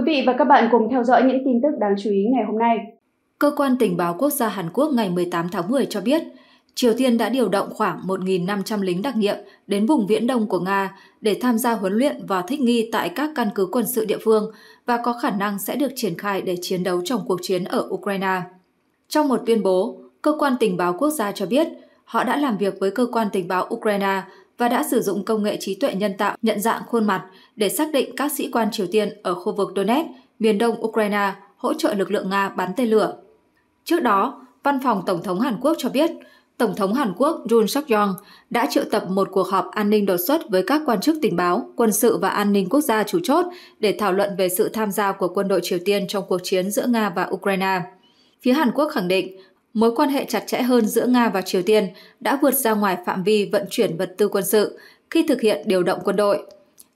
quý vị và các bạn cùng theo dõi những tin tức đáng chú ý ngày hôm nay. Cơ quan tình báo quốc gia Hàn Quốc ngày 18 tháng 10 cho biết, Triều Tiên đã điều động khoảng 1.500 lính đặc nhiệm đến vùng viễn đông của Nga để tham gia huấn luyện và thích nghi tại các căn cứ quân sự địa phương và có khả năng sẽ được triển khai để chiến đấu trong cuộc chiến ở Ukraine. Trong một tuyên bố, cơ quan tình báo quốc gia cho biết họ đã làm việc với cơ quan tình báo Ukraine và đã sử dụng công nghệ trí tuệ nhân tạo nhận dạng khuôn mặt để xác định các sĩ quan Triều Tiên ở khu vực Donetsk, miền đông Ukraine hỗ trợ lực lượng Nga bắn tên lửa. Trước đó, Văn phòng Tổng thống Hàn Quốc cho biết Tổng thống Hàn Quốc Yoon suk yeol đã triệu tập một cuộc họp an ninh đột xuất với các quan chức tình báo, quân sự và an ninh quốc gia chủ chốt để thảo luận về sự tham gia của quân đội Triều Tiên trong cuộc chiến giữa Nga và Ukraine. Phía Hàn Quốc khẳng định mối quan hệ chặt chẽ hơn giữa Nga và Triều Tiên đã vượt ra ngoài phạm vi vận chuyển vật tư quân sự khi thực hiện điều động quân đội.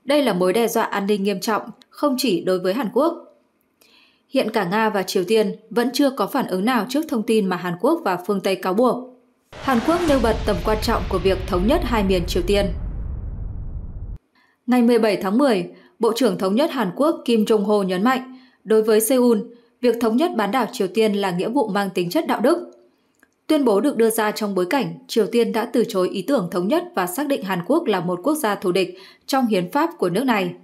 Đây là mối đe dọa an ninh nghiêm trọng không chỉ đối với Hàn Quốc. Hiện cả Nga và Triều Tiên vẫn chưa có phản ứng nào trước thông tin mà Hàn Quốc và phương Tây cáo buộc. Hàn Quốc nêu bật tầm quan trọng của việc thống nhất hai miền Triều Tiên. Ngày 17 tháng 10, Bộ trưởng Thống nhất Hàn Quốc Kim Jong-ho nhấn mạnh, đối với Seoul, việc thống nhất bán đảo Triều Tiên là nghĩa vụ mang tính chất đạo đức. Tuyên bố được đưa ra trong bối cảnh Triều Tiên đã từ chối ý tưởng thống nhất và xác định Hàn Quốc là một quốc gia thù địch trong hiến pháp của nước này.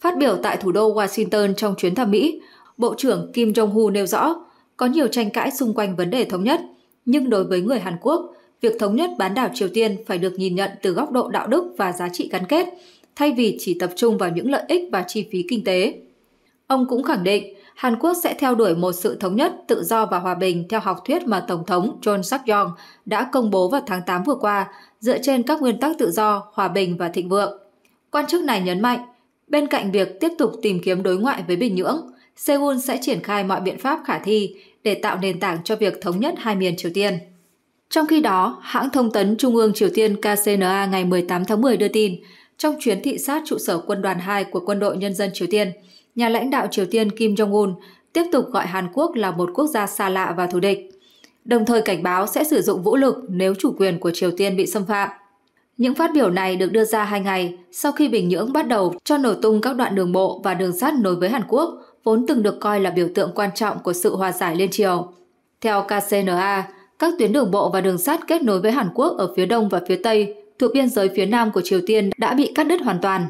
Phát biểu tại thủ đô Washington trong chuyến thăm Mỹ, Bộ trưởng Kim Jong-hu nêu rõ có nhiều tranh cãi xung quanh vấn đề thống nhất, nhưng đối với người Hàn Quốc, việc thống nhất bán đảo Triều Tiên phải được nhìn nhận từ góc độ đạo đức và giá trị gắn kết, thay vì chỉ tập trung vào những lợi ích và chi phí kinh tế. Ông cũng khẳng định Hàn Quốc sẽ theo đuổi một sự thống nhất, tự do và hòa bình theo học thuyết mà Tổng thống John Suk-yong đã công bố vào tháng 8 vừa qua dựa trên các nguyên tắc tự do, hòa bình và thịnh vượng. Quan chức này nhấn mạnh, bên cạnh việc tiếp tục tìm kiếm đối ngoại với Bình Nhưỡng, Seoul sẽ triển khai mọi biện pháp khả thi để tạo nền tảng cho việc thống nhất hai miền Triều Tiên. Trong khi đó, hãng thông tấn Trung ương Triều Tiên KCNA ngày 18 tháng 10 đưa tin, trong chuyến thị sát trụ sở quân đoàn 2 của Quân đội Nhân dân Triều Tiên, nhà lãnh đạo Triều Tiên Kim Jong-un tiếp tục gọi Hàn Quốc là một quốc gia xa lạ và thù địch, đồng thời cảnh báo sẽ sử dụng vũ lực nếu chủ quyền của Triều Tiên bị xâm phạm. Những phát biểu này được đưa ra hai ngày sau khi Bình Nhưỡng bắt đầu cho nổ tung các đoạn đường bộ và đường sắt nối với Hàn Quốc, vốn từng được coi là biểu tượng quan trọng của sự hòa giải liên triều. Theo KCNA, các tuyến đường bộ và đường sắt kết nối với Hàn Quốc ở phía đông và phía tây thuộc biên giới phía nam của Triều Tiên đã bị cắt đứt hoàn toàn.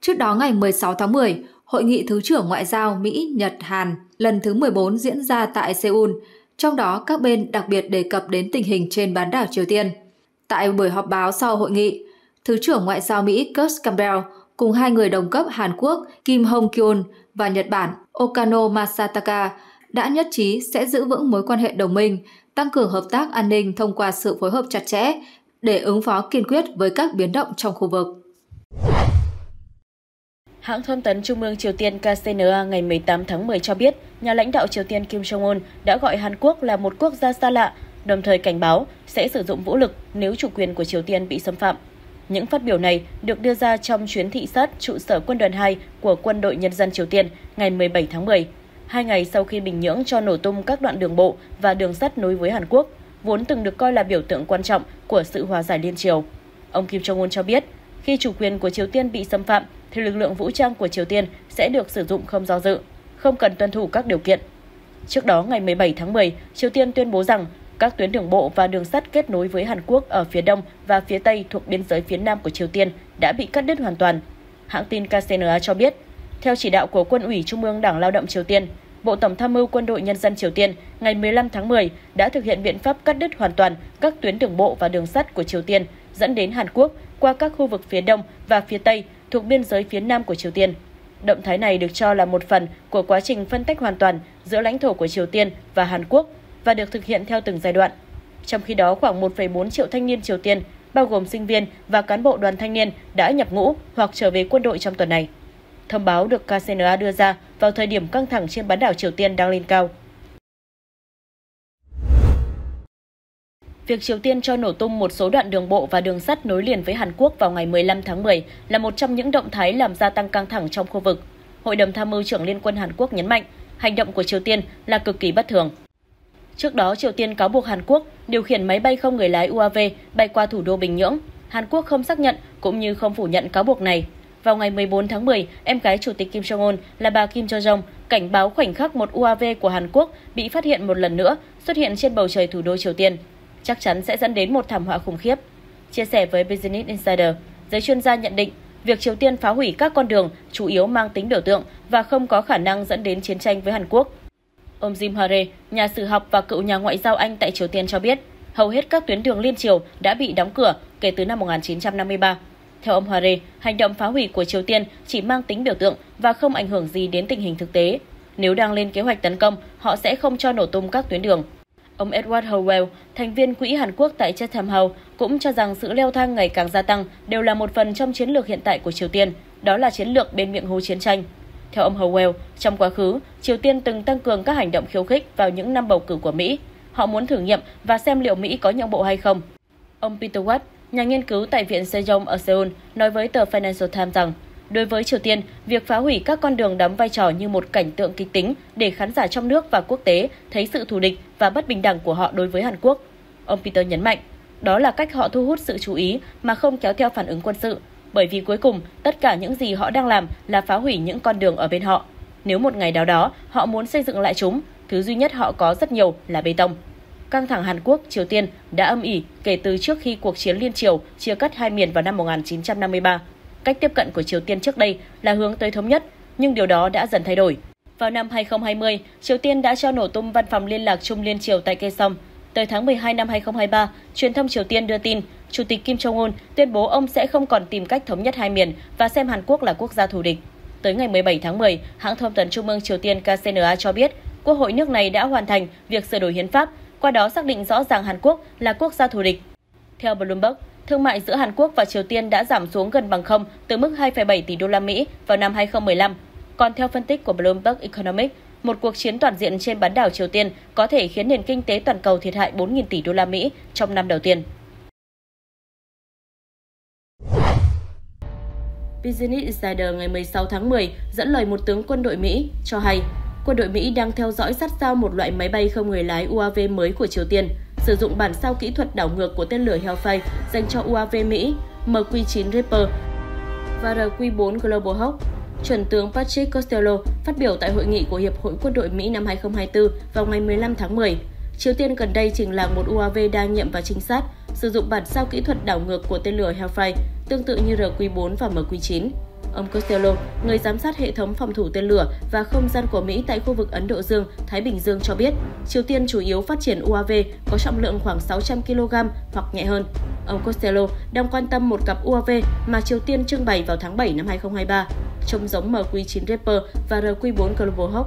Trước đó ngày 16 tháng 10, Hội nghị Thứ trưởng Ngoại giao Mỹ, Nhật, Hàn lần thứ 14 diễn ra tại Seoul, trong đó các bên đặc biệt đề cập đến tình hình trên bán đảo Triều Tiên. Tại buổi họp báo sau hội nghị, Thứ trưởng Ngoại giao Mỹ Kurt Campbell cùng hai người đồng cấp Hàn Quốc Kim Hong Kyun và Nhật Bản Okano Masataka đã nhất trí sẽ giữ vững mối quan hệ đồng minh, tăng cường hợp tác an ninh thông qua sự phối hợp chặt chẽ để ứng phó kiên quyết với các biến động trong khu vực. Hãng thông tấn Trung ương Triều Tiên KCNA ngày 18 tháng 10 cho biết, nhà lãnh đạo Triều Tiên Kim Jong-un đã gọi Hàn Quốc là một quốc gia xa lạ, đồng thời cảnh báo sẽ sử dụng vũ lực nếu chủ quyền của Triều Tiên bị xâm phạm. Những phát biểu này được đưa ra trong chuyến thị sát trụ sở quân đoàn 2 của Quân đội Nhân dân Triều Tiên ngày 17 tháng 10, hai ngày sau khi Bình Nhưỡng cho nổ tung các đoạn đường bộ và đường sắt nối với Hàn Quốc, vốn từng được coi là biểu tượng quan trọng của sự hòa giải liên triều. Ông Kim Jong-un cho biết, khi chủ quyền của Triều Tiên bị xâm phạm, thì lực lượng vũ trang của Triều Tiên sẽ được sử dụng không do dự, không cần tuân thủ các điều kiện. Trước đó, ngày 17 tháng 10, Triều Tiên tuyên bố rằng các tuyến đường bộ và đường sắt kết nối với Hàn Quốc ở phía đông và phía tây thuộc biên giới phía nam của Triều Tiên đã bị cắt đứt hoàn toàn. Hãng tin KCNA cho biết, theo chỉ đạo của Quân ủy Trung ương Đảng Lao động Triều Tiên, Bộ Tổng tham mưu Quân đội Nhân dân Triều Tiên ngày 15 tháng 10 đã thực hiện biện pháp cắt đứt hoàn toàn các tuyến đường bộ và đường sắt của Triều Tiên dẫn đến Hàn Quốc qua các khu vực phía đông và phía tây thuộc biên giới phía nam của Triều Tiên. Động thái này được cho là một phần của quá trình phân tách hoàn toàn giữa lãnh thổ của Triều Tiên và Hàn Quốc và được thực hiện theo từng giai đoạn. Trong khi đó, khoảng 1,4 triệu thanh niên Triều Tiên, bao gồm sinh viên và cán bộ đoàn thanh niên đã nhập ngũ hoặc trở về quân đội trong tuần này. Thông báo được KCNA đưa ra vào thời điểm căng thẳng trên bán đảo Triều Tiên đang lên cao. Việc Triều Tiên cho nổ tung một số đoạn đường bộ và đường sắt nối liền với Hàn Quốc vào ngày 15 tháng 10 là một trong những động thái làm gia tăng căng thẳng trong khu vực. Hội đồng tham mưu trưởng Liên quân Hàn Quốc nhấn mạnh, hành động của Triều Tiên là cực kỳ bất thường. Trước đó, Triều Tiên cáo buộc Hàn Quốc điều khiển máy bay không người lái UAV bay qua thủ đô Bình Nhưỡng. Hàn Quốc không xác nhận cũng như không phủ nhận cáo buộc này. Vào ngày 14 tháng 10, em gái Chủ tịch Kim Jong-un là bà Kim Jong-jong cảnh báo khoảnh khắc một UAV của Hàn Quốc bị phát hiện một lần nữa xuất hiện trên bầu trời thủ đô Triều Tiên. Chắc chắn sẽ dẫn đến một thảm họa khủng khiếp. Chia sẻ với Business Insider, giới chuyên gia nhận định việc Triều Tiên phá hủy các con đường chủ yếu mang tính biểu tượng và không có khả năng dẫn đến chiến tranh với Hàn Quốc. Ông Jim Hare, nhà sử học và cựu nhà ngoại giao Anh tại Triều Tiên cho biết, hầu hết các tuyến đường liên triều đã bị đóng cửa kể từ năm 1953. Theo ông Hare, hành động phá hủy của Triều Tiên chỉ mang tính biểu tượng và không ảnh hưởng gì đến tình hình thực tế. Nếu đang lên kế hoạch tấn công, họ sẽ không cho nổ tung các tuyến đường. Ông Edward Howell, thành viên quỹ Hàn Quốc tại Chatham House, cũng cho rằng sự leo thang ngày càng gia tăng đều là một phần trong chiến lược hiện tại của Triều Tiên, đó là chiến lược bên miệng hố chiến tranh. Theo ông Howell, trong quá khứ, Triều Tiên từng tăng cường các hành động khiêu khích vào những năm bầu cử của Mỹ. Họ muốn thử nghiệm và xem liệu Mỹ có nhượng bộ hay không. Ông Peter Watt, nhà nghiên cứu tại Viện Sejong ở Seoul, nói với tờ Financial Times rằng Đối với Triều Tiên, việc phá hủy các con đường đóng vai trò như một cảnh tượng kịch tính để khán giả trong nước và quốc tế thấy sự thù địch và bất bình đẳng của họ đối với Hàn Quốc. Ông Peter nhấn mạnh, đó là cách họ thu hút sự chú ý mà không kéo theo phản ứng quân sự, bởi vì cuối cùng tất cả những gì họ đang làm là phá hủy những con đường ở bên họ. Nếu một ngày nào đó họ muốn xây dựng lại chúng, thứ duy nhất họ có rất nhiều là bê tông. Căng thẳng Hàn Quốc, Triều Tiên đã âm ỉ kể từ trước khi cuộc chiến liên triều chia cắt hai miền vào năm 1953. Cách tiếp cận của Triều Tiên trước đây là hướng tới thống nhất, nhưng điều đó đã dần thay đổi. Vào năm 2020, Triều Tiên đã cho nổ tung văn phòng liên lạc chung liên triều tại Kaesong. Tới tháng 12 năm 2023, truyền thông Triều Tiên đưa tin, Chủ tịch Kim Jong-un tuyên bố ông sẽ không còn tìm cách thống nhất hai miền và xem Hàn Quốc là quốc gia thù địch. Tới ngày 17 tháng 10, hãng thông tấn Trung ương Triều Tiên KCNA cho biết, Quốc hội nước này đã hoàn thành việc sửa đổi hiến pháp, qua đó xác định rõ ràng Hàn Quốc là quốc gia thù địch. Theo Bloomberg, thương mại giữa Hàn Quốc và Triều Tiên đã giảm xuống gần bằng không từ mức 2,7 tỷ đô la Mỹ vào năm 2015. Còn theo phân tích của Bloomberg Economics, một cuộc chiến toàn diện trên bán đảo Triều Tiên có thể khiến nền kinh tế toàn cầu thiệt hại 4.000 tỷ đô la Mỹ trong năm đầu tiên. Business Insider ngày 16 tháng 10 dẫn lời một tướng quân đội Mỹ cho hay quân đội Mỹ đang theo dõi sát sao một loại máy bay không người lái UAV mới của Triều Tiên sử dụng bản sao kỹ thuật đảo ngược của tên lửa Hellfire dành cho UAV Mỹ MQ-9 Reaper và RQ-4 Global Hawk. Chuẩn tướng Patrick Costello phát biểu tại hội nghị của Hiệp hội Quân đội Mỹ năm 2024 vào ngày 15 tháng 10. Triều Tiên gần đây trình làng một UAV đa nhiệm và trinh sát, sử dụng bản sao kỹ thuật đảo ngược của tên lửa Hellfire, tương tự như RQ-4 và MQ-9. Ông Costello, người giám sát hệ thống phòng thủ tên lửa và không gian của Mỹ tại khu vực Ấn Độ Dương, Thái Bình Dương cho biết, Triều Tiên chủ yếu phát triển UAV có trọng lượng khoảng 600 kg hoặc nhẹ hơn. Ông Costello đang quan tâm một cặp UAV mà Triều Tiên trưng bày vào tháng 7 năm 2023, trông giống MQ-9 Reaper và RQ-4 Global Hawk,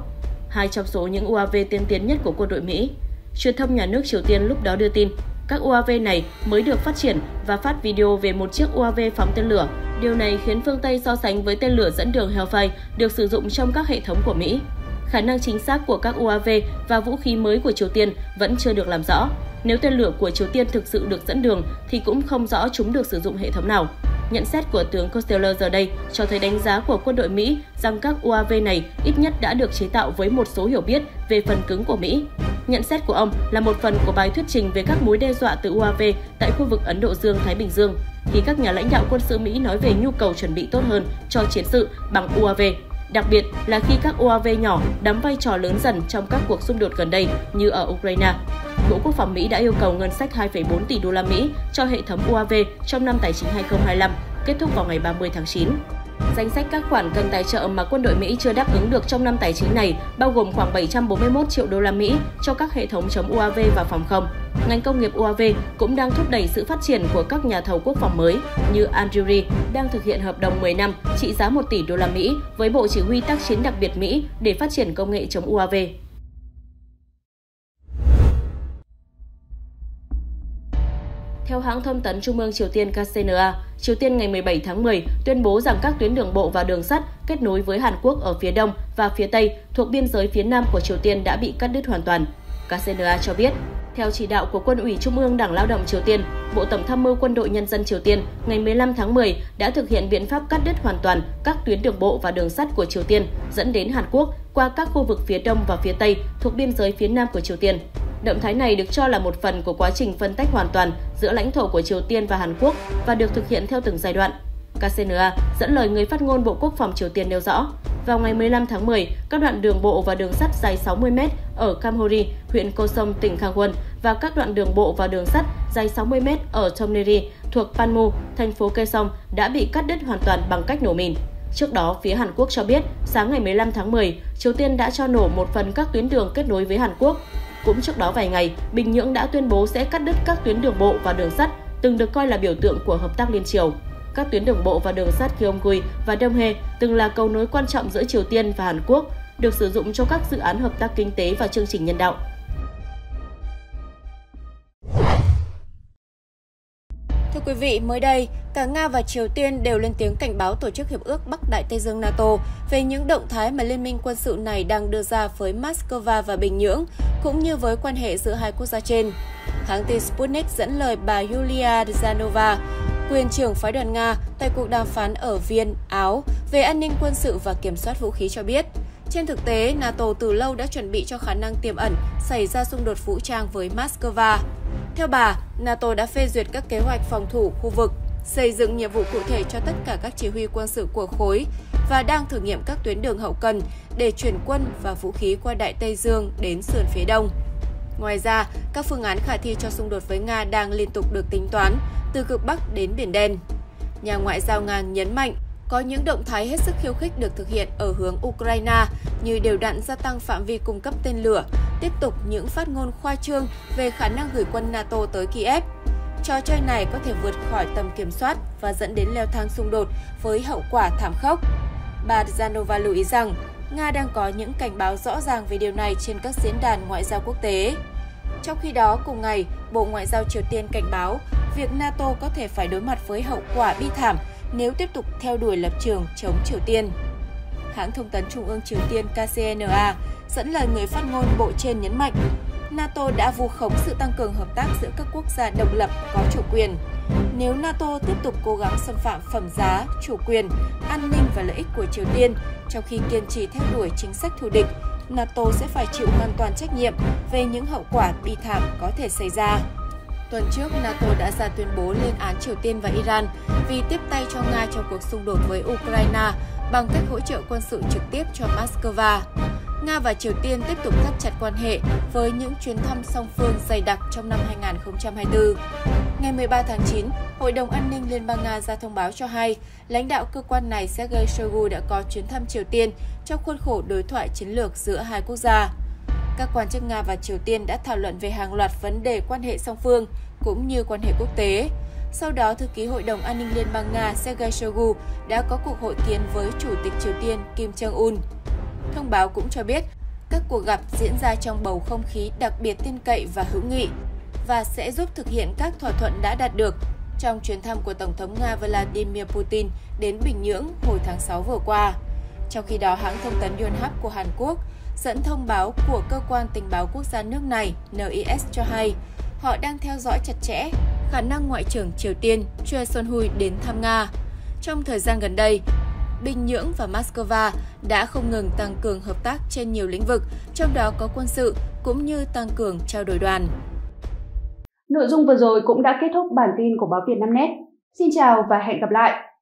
hai trong số những UAV tiên tiến nhất của quân đội Mỹ. Truyền thông nhà nước Triều Tiên lúc đó đưa tin, các UAV này mới được phát triển và phát video về một chiếc UAV phóng tên lửa Điều này khiến phương Tây so sánh với tên lửa dẫn đường Hellfire được sử dụng trong các hệ thống của Mỹ. Khả năng chính xác của các UAV và vũ khí mới của Triều Tiên vẫn chưa được làm rõ. Nếu tên lửa của Triều Tiên thực sự được dẫn đường thì cũng không rõ chúng được sử dụng hệ thống nào. Nhận xét của tướng Costello giờ đây cho thấy đánh giá của quân đội Mỹ rằng các UAV này ít nhất đã được chế tạo với một số hiểu biết về phần cứng của Mỹ. Nhận xét của ông là một phần của bài thuyết trình về các mối đe dọa từ UAV tại khu vực Ấn Độ Dương-Thái Bình Dương khi các nhà lãnh đạo quân sự Mỹ nói về nhu cầu chuẩn bị tốt hơn cho chiến sự bằng UAV, đặc biệt là khi các UAV nhỏ đóng vai trò lớn dần trong các cuộc xung đột gần đây như ở Ukraine. Bộ Quốc phòng Mỹ đã yêu cầu ngân sách 2,4 tỷ đô la Mỹ cho hệ thống UAV trong năm tài chính 2025, kết thúc vào ngày 30 tháng 9. Danh sách các khoản cần tài trợ mà quân đội Mỹ chưa đáp ứng được trong năm tài chính này bao gồm khoảng 741 triệu đô la Mỹ cho các hệ thống chống UAV và phòng không. Ngành công nghiệp UAV cũng đang thúc đẩy sự phát triển của các nhà thầu quốc phòng mới như Anduril đang thực hiện hợp đồng 10 năm trị giá 1 tỷ đô la Mỹ với Bộ Chỉ huy tác chiến đặc biệt Mỹ để phát triển công nghệ chống UAV. Theo hãng thông tấn Trung ương Triều Tiên KCNA, Triều Tiên ngày 17 tháng 10 tuyên bố rằng các tuyến đường bộ và đường sắt kết nối với Hàn Quốc ở phía đông và phía tây thuộc biên giới phía nam của Triều Tiên đã bị cắt đứt hoàn toàn. KCNA cho biết, theo chỉ đạo của Quân ủy Trung ương Đảng Lao động Triều Tiên, Bộ Tổng tham mưu Quân đội Nhân dân Triều Tiên ngày 15 tháng 10 đã thực hiện biện pháp cắt đứt hoàn toàn các tuyến đường bộ và đường sắt của Triều Tiên dẫn đến Hàn Quốc qua các khu vực phía đông và phía tây thuộc biên giới phía nam của Triều Tiên. Động thái này được cho là một phần của quá trình phân tách hoàn toàn giữa lãnh thổ của Triều Tiên và Hàn Quốc và được thực hiện theo từng giai đoạn. KCNA dẫn lời người phát ngôn Bộ Quốc phòng Triều Tiên nêu rõ, vào ngày 15 tháng 10, các đoạn đường bộ và đường sắt dài 60 m ở Kamhori, huyện Cô Sông, tỉnh Kangwon và các đoạn đường bộ và đường sắt dài 60 m ở Tomneri thuộc Panmu, thành phố Kaesong đã bị cắt đứt hoàn toàn bằng cách nổ mìn. Trước đó, phía Hàn Quốc cho biết, sáng ngày 15 tháng 10, Triều Tiên đã cho nổ một phần các tuyến đường kết nối với Hàn Quốc. Cũng trước đó vài ngày, Bình Nhưỡng đã tuyên bố sẽ cắt đứt các tuyến đường bộ và đường sắt từng được coi là biểu tượng của hợp tác liên triều. Các tuyến đường bộ và đường sắt Gyeonggui và Donghae từng là cầu nối quan trọng giữa Triều Tiên và Hàn Quốc, được sử dụng cho các dự án hợp tác kinh tế và chương trình nhân đạo. Quý vị, mới đây, cả Nga và Triều Tiên đều lên tiếng cảnh báo Tổ chức Hiệp ước Bắc Đại Tây Dương NATO về những động thái mà liên minh quân sự này đang đưa ra với Moscow và Bình Nhưỡng, cũng như với quan hệ giữa hai quốc gia trên. Hãng tin Sputnik dẫn lời bà Yulia Dzhanova, quyền trưởng phái đoàn Nga tại cuộc đàm phán ở Viên, Áo về an ninh quân sự và kiểm soát vũ khí cho biết, trên thực tế, NATO từ lâu đã chuẩn bị cho khả năng tiềm ẩn xảy ra xung đột vũ trang với Moscow. Theo bà, NATO đã phê duyệt các kế hoạch phòng thủ khu vực, xây dựng nhiệm vụ cụ thể cho tất cả các chỉ huy quân sự của khối và đang thử nghiệm các tuyến đường hậu cần để chuyển quân và vũ khí qua Đại Tây Dương đến sườn phía đông. Ngoài ra, các phương án khả thi cho xung đột với Nga đang liên tục được tính toán, từ cực Bắc đến Biển Đen. Nhà ngoại giao Nga nhấn mạnh, có những động thái hết sức khiêu khích được thực hiện ở hướng Ukraine như đều đặn gia tăng phạm vi cung cấp tên lửa, tiếp tục những phát ngôn khoa trương về khả năng gửi quân NATO tới Kiev. Trò chơi này có thể vượt khỏi tầm kiểm soát và dẫn đến leo thang xung đột với hậu quả thảm khốc. Bà Zanova lưu ý rằng Nga đang có những cảnh báo rõ ràng về điều này trên các diễn đàn ngoại giao quốc tế. Trong khi đó, cùng ngày, Bộ Ngoại giao Triều Tiên cảnh báo việc NATO có thể phải đối mặt với hậu quả bi thảm nếu tiếp tục theo đuổi lập trường chống Triều Tiên. Hãng thông tấn Trung ương Triều Tiên KCNA dẫn lời người phát ngôn bộ trên nhấn mạnh, NATO đã vu khống sự tăng cường hợp tác giữa các quốc gia độc lập có chủ quyền. Nếu NATO tiếp tục cố gắng xâm phạm phẩm giá, chủ quyền, an ninh và lợi ích của Triều Tiên, trong khi kiên trì theo đuổi chính sách thù địch, NATO sẽ phải chịu hoàn toàn trách nhiệm về những hậu quả bi thảm có thể xảy ra. Tuần trước, NATO đã ra tuyên bố lên án Triều Tiên và Iran vì tiếp tay cho Nga trong cuộc xung đột với Ukraine bằng cách hỗ trợ quân sự trực tiếp cho Moscow. Nga và Triều Tiên tiếp tục thắt chặt quan hệ với những chuyến thăm song phương dày đặc trong năm 2024. Ngày 13 tháng 9, Hội đồng An ninh Liên bang Nga ra thông báo cho hay lãnh đạo cơ quan này Sergei Shoigu đã có chuyến thăm Triều Tiên trong khuôn khổ đối thoại chiến lược giữa hai quốc gia. Các quan chức Nga và Triều Tiên đã thảo luận về hàng loạt vấn đề quan hệ song phương cũng như quan hệ quốc tế. Sau đó, thư ký Hội đồng An ninh Liên bang Nga Sergei Shoigu đã có cuộc hội kiến với Chủ tịch Triều Tiên Kim Jong-un. Thông báo cũng cho biết, các cuộc gặp diễn ra trong bầu không khí đặc biệt tin cậy và hữu nghị và sẽ giúp thực hiện các thỏa thuận đã đạt được trong chuyến thăm của Tổng thống Nga Vladimir Putin đến Bình Nhưỡng hồi tháng 6 vừa qua. Trong khi đó, hãng thông tấn Yonhap của Hàn Quốc dẫn thông báo của cơ quan tình báo quốc gia nước này NIS cho hay họ đang theo dõi chặt chẽ khả năng Ngoại trưởng Triều Tiên Choi Son-hui đến thăm Nga. Trong thời gian gần đây, Bình Nhưỡng và Moscow đã không ngừng tăng cường hợp tác trên nhiều lĩnh vực, trong đó có quân sự cũng như tăng cường trao đổi đoàn. Nội dung vừa rồi cũng đã kết thúc bản tin của báo Việt Nam Net. Xin chào và hẹn gặp lại!